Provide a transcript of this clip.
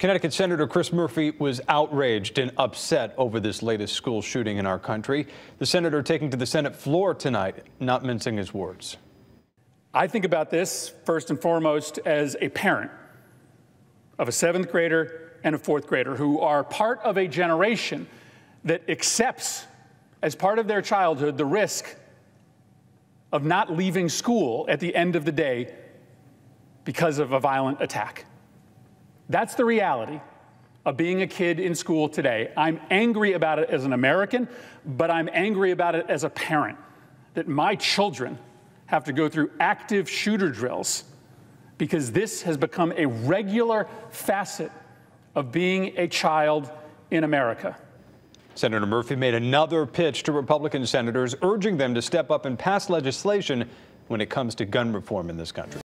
Connecticut Senator Chris Murphy was outraged and upset over this latest school shooting in our country. The senator taking to the Senate floor tonight, not mincing his words. I think about this first and foremost as a parent of a seventh grader and a fourth grader who are part of a generation that accepts as part of their childhood the risk of not leaving school at the end of the day because of a violent attack. That's the reality of being a kid in school today. I'm angry about it as an American, but I'm angry about it as a parent that my children have to go through active shooter drills because this has become a regular facet of being a child in America. Senator Murphy made another pitch to Republican senators, urging them to step up and pass legislation when it comes to gun reform in this country.